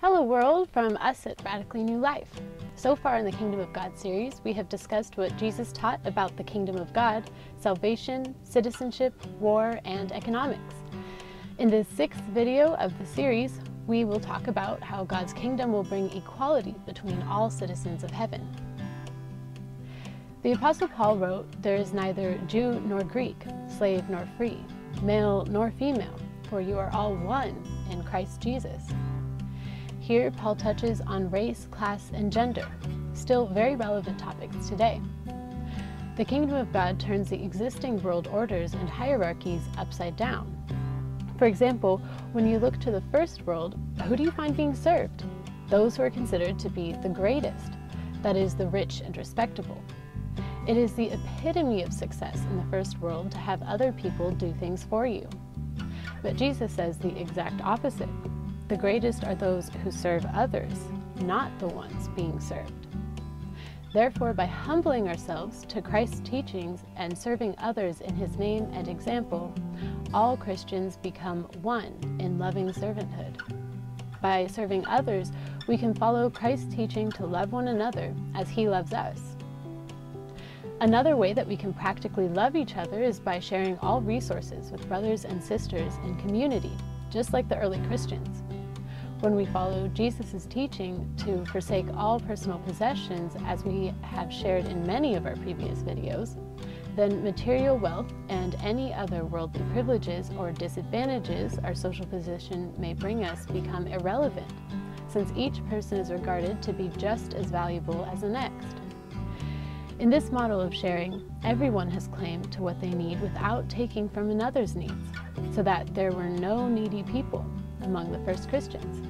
Hello world from us at Radically New Life. So far in the Kingdom of God series, we have discussed what Jesus taught about the Kingdom of God, salvation, citizenship, war, and economics. In this sixth video of the series, we will talk about how God's kingdom will bring equality between all citizens of heaven. The Apostle Paul wrote, There is neither Jew nor Greek, slave nor free, male nor female, for you are all one in Christ Jesus. Here, Paul touches on race, class, and gender, still very relevant topics today. The kingdom of God turns the existing world orders and hierarchies upside down. For example, when you look to the first world, who do you find being served? Those who are considered to be the greatest, that is, the rich and respectable. It is the epitome of success in the first world to have other people do things for you. But Jesus says the exact opposite. The greatest are those who serve others, not the ones being served. Therefore, by humbling ourselves to Christ's teachings and serving others in his name and example, all Christians become one in loving servanthood. By serving others, we can follow Christ's teaching to love one another as he loves us. Another way that we can practically love each other is by sharing all resources with brothers and sisters in community, just like the early Christians. When we follow Jesus' teaching to forsake all personal possessions, as we have shared in many of our previous videos, then material wealth and any other worldly privileges or disadvantages our social position may bring us become irrelevant, since each person is regarded to be just as valuable as the next. In this model of sharing, everyone has claim to what they need without taking from another's needs, so that there were no needy people among the first Christians.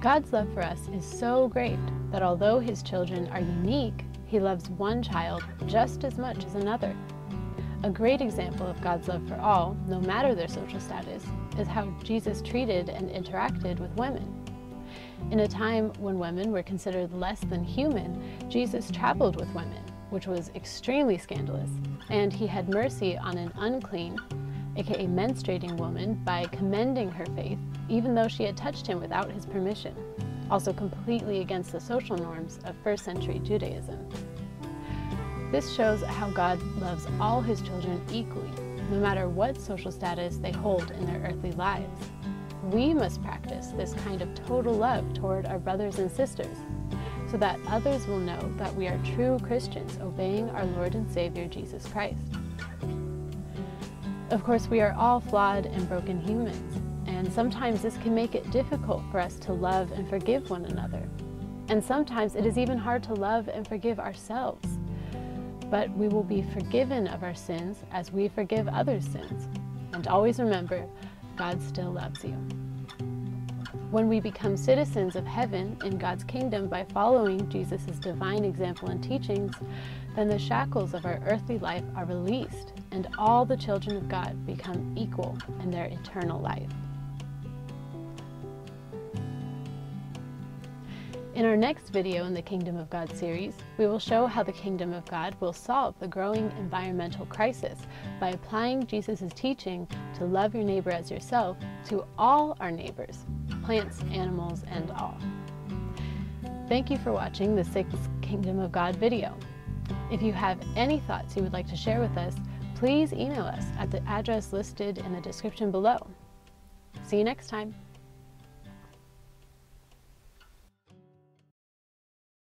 God's love for us is so great that although his children are unique, he loves one child just as much as another. A great example of God's love for all, no matter their social status, is how Jesus treated and interacted with women. In a time when women were considered less than human, Jesus traveled with women, which was extremely scandalous, and he had mercy on an unclean, aka menstruating woman, by commending her faith, even though she had touched him without his permission, also completely against the social norms of first century Judaism. This shows how God loves all his children equally, no matter what social status they hold in their earthly lives. We must practice this kind of total love toward our brothers and sisters, so that others will know that we are true Christians obeying our Lord and Savior Jesus Christ. Of course, we are all flawed and broken humans, and sometimes this can make it difficult for us to love and forgive one another. And sometimes it is even hard to love and forgive ourselves. But we will be forgiven of our sins as we forgive others' sins. And always remember, God still loves you. When we become citizens of heaven in God's kingdom by following Jesus' divine example and teachings, then the shackles of our earthly life are released and all the children of God become equal in their eternal life. In our next video in the Kingdom of God series, we will show how the Kingdom of God will solve the growing environmental crisis by applying Jesus' teaching to love your neighbor as yourself to all our neighbors, plants, animals, and all. Thank you for watching the sixth Kingdom of God video. If you have any thoughts you would like to share with us, please email us at the address listed in the description below. See you next time.